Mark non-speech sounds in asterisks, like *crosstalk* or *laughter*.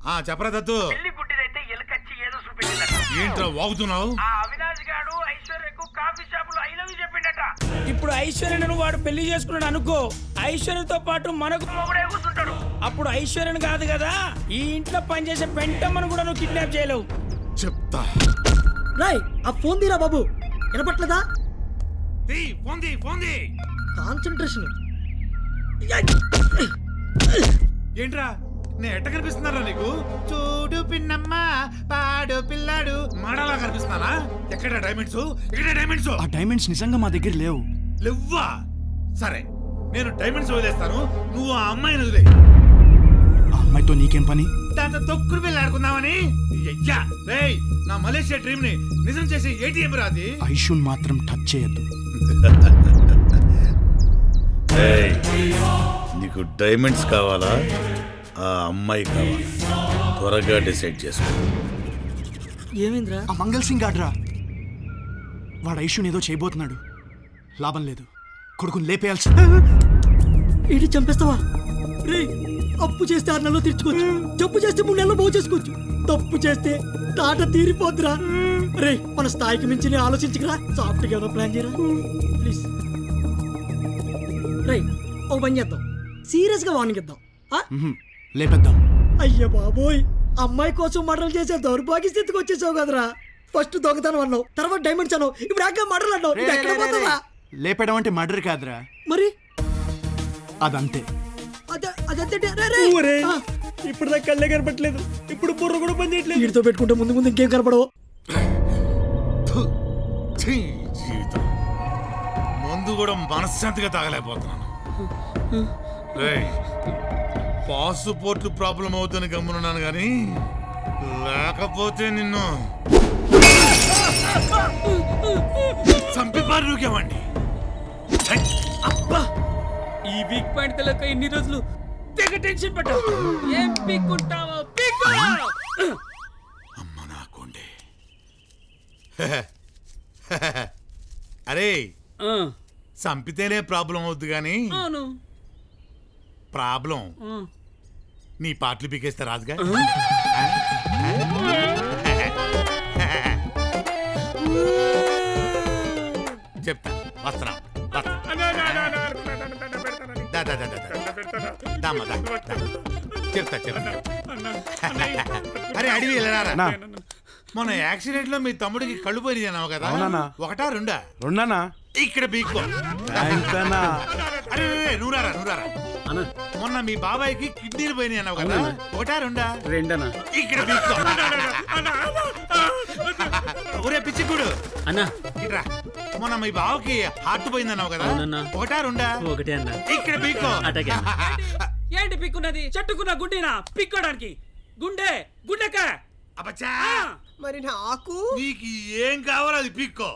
ఆ చెప్పరా దత్తు. పెళ్ళి గుడ్డిదైతే ఎలకచ్చి ఏదో చూపించిందట. ఏంట్రా వాగుతున్నావు? ఆ అవినాష్ గాడు ఐశ్వర్యకు కాఫీ షాప్లో ఐ లవ్ యూ చెప్పిండట. ఇప్పుడు ఐశ్వర్యను వాడు పెళ్ళి చేసుకున్నాడు అనుకో ఐశ్వర్యతో పాటు మనకు మొగుడే కూర్చుంటాడు అప్పుడు ఐశ్వర్యను కాదు కదా ఈ ఇంట్లో పనిచేసే పెంటమ్మను కూడా నువ్వు కిడ్నాప్ చేయలేవు. చెప్తా. రాయ్ ఆ ఫోన్ తీరా బాబు? వినపట్లేదా? తీ, ఫోన్ తీ, ఫోన్ తీ. కాన్సన్ట్రేషన్. ఏంట్రా? నేను ఎట్ట కనిపిస్తున్నారా నీకు? చూడు పిన్నమ్మ పాడు పిల్లాడు. మాడలా కనిపిస్తున్నానా? ఎక్కడ డైమండ్స్ ఎక్కడ డైమండ్స్ ఆ డైమండ్స్ నిజంగా మా దగ్గర లేవు. లేవ్వా? సరే నేను డైమండ్స్ వదిలేస్తాను. నువ్వు ఆ అమ్మాయిని వదిలే. ఆ అమ్మాయితో నీకేం పని? దాంతో తొక్కుడు పిల్ల ఆడుకుందామని? అయ్యా రేయ్ నా మలేషియా డ్రీమ్ని నిజం చేసే ఏటీఎం రాది ఐషున్ మాత్రం టచ్ చేయొద్దు. *laughs* ఏయ్, నీకు డైమండ్స్ కావాలా? ఆ అమ్మాయి కావాలా. త్వరగా డిసైడ్ చేసుకో. ఏమైందిరా? ఆ మంగళ్ సింగ్ ఆడ్రా వాడు ఐషున్ ఏదో చేయబోతున్నాడు. లాభం లేదు. కొడుకుని లేపేయాల్సి ఇటు చంపేస్తావా? రే అప్పు చేస్తే ఆరు నెలలు తీర్చుకోవచ్చు. జబ్బు చేస్తే మూడు నెలలు బాగు చేసుకోవచ్చు. తప్పు చేస్తే తాట తీరిపోద్దురా. రే మన స్థాయికి మించి నేను ఆలోచించకరా. సాఫ్ట్గా ఏదో ప్లాన్ చేయరా. ప్లీజ్. రే ఓ పని చేద్దాం. సీరియస్గా వార్నింగ్ ఇద్దాం. లేపేద్దాం. అయ్య బాబోయ్ అమ్మాయి కోసం మర్డర్లు చేసే దౌర్భాగ్య స్థితికి వచ్చేసావు కదరా. ఫస్ట్ దొంగతనం అన్నావు తర్వాత డైమండ్స్ అన్నావు ఇప్పుడు ఆక మర్డర్లు అన్నావు ఎక్కడ లేపేయడం అంటే మర్డర్ కాదురా. మరి? అదంతే. ఇప్పుడు నాకు కళ్ళే కనపట్లేదు ఇప్పుడు బుర్ర కూడా పని చేయట్లేదు. వీడితో పెట్టుకుంటే ముందు ముందు ఇంకేం కనపడవు? మందు కూడా మనశ్శాంతిగా తాగలేకపోతున్నాను. పాస్పోర్ట్ ప్రాబ్లం అవుతుందని గమ్మునున్నాను కానీ లేకపోతే నిన్ను చంపి పారుకేమండి ఈ వీక్ పాయింట్ తెలియక ఇన్ని రోజులు తెగ టెన్షన్ ఏం పీక్కుంటావో? పీక్కు అమ్మ నాకుండే. *laughs* అరే చంపితేనే ప్రాబ్లం అవుద్ది కానీ అవును. ప్రాబ్లం. నీ పాటలు పీకేస్తే రాదుగా *laughs* చెప్తా. వస్తున్నా వస్తున్నా. దా, దా, దా, దా, దా. దామ్మా, దా, దా. చెప్తా చెప్తా. అరే అడివి మొన్న యాక్సిడెంట్లో మీ తమ్ముడికి కళ్ళు పోయి అన్నావు కదా. ఒకటా రెండా? రెండానా ఇక్కడ అన్నా. అరే రే, రే, మొన్న మీ బాబాయ్కి కిడ్నీలు పోయినాయి అన్నావు కదా? ఒకటా రెండా? రెండనా ఇక్కడ ఒరే పిచ్చికుడు అన్నా ఇట్రా. మొన్న మీ బావకి హార్ట్ పోయింది అన్నావు కదా. ఒకటా రెండా? ఒకటే అన్నా. ఇక్కడ బీక్కో అటకే. ఏంటి పిక్కున్నది? చెట్టుకున్న గుండెనా? పిక్కోడానికి. గుండె గుండెక అబ్బచ్చా. మరి నాకు నీకు ఏం కావాలో అది పీక్కో.